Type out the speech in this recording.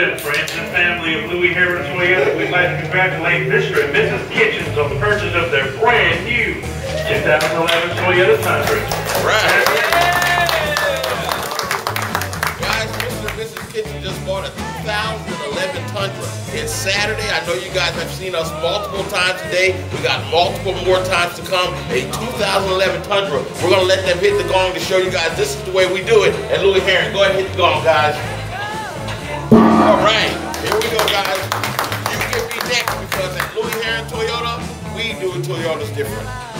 friends and family of Louie Herron Toyota. We'd like to congratulate Mr. and Mrs. Kitchens on the purchase of their brand new 2011 Toyota Tundra. Right. Guys, Mr. and Mrs. Kitchen just bought a 2011 Tundra. It's Saturday. I know you guys have seen us multiple times today. We got multiple more times to come. A 2011 Tundra. We're going to let them hit the gong to show you guys this is the way we do it. And Louie Herron, go ahead and hit the gong, guys. All right, here we go, guys. You can be next because at Louie Herron Toyota, we do Toyotas different.